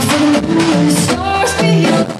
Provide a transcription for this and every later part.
to the moon and stars beyond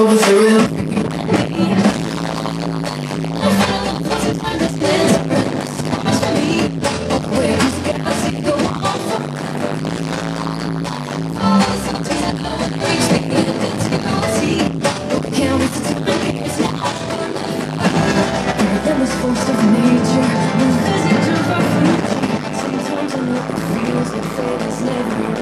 music fade is never